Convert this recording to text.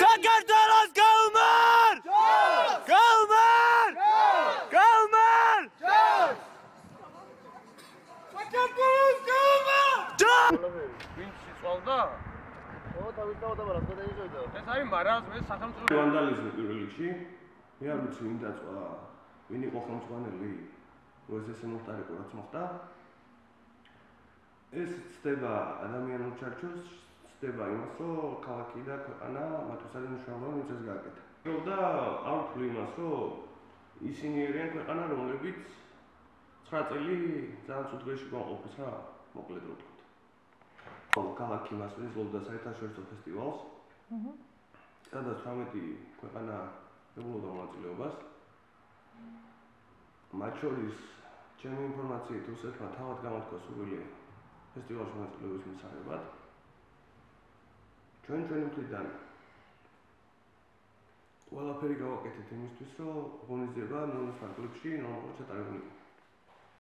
საქართველოს გაუმარ! გაუმარ! გაუმარ! საქართველოს გაუმარ! ვინც სიწყვალდა? ო თავის დავა და რა დაიჟოდა ეს არის მარაზმი სახელმწიფო ვანდალიზმი პირველ რიგში მე არ ვიცი ვინ დაწვა ვინ იყო ხელმძღვანელი როეს ესე მოხდარიყო რაც მოხდა ეს ცდება ადამიანურ ჩარჩოს ცდება იმას რომ ქალაქი და ქვეყანა მათუსარი მნიშვნელოვანი მიწეს გააკეთა. და არ ვთვლი იმას რომ ისინი არიან ქვეყანა რომლებიც 9 წელი ძალიან ცუდ დღეში გვაყოფს რა მოკლედ რო ვთქვით ხო ქალაქი მას მიზლობდა საერთაშორისო ფესტივალს. აჰა სადაც 18 ქვეყანა ებულოდა მონაწილეობას. მათ შორის ჩემი ინფორმაციით რუსეთმა თავად გამოთქვა სურვილი ფესტივალში მონაწილეობის მისაღებად. ჩვენ ჩვენი მხრიდან ყველაფერი გავაკეთეთ იმისთვის, რომ ნორმალურ ფარგლებში ნორმალურად ჩატარებულიყო.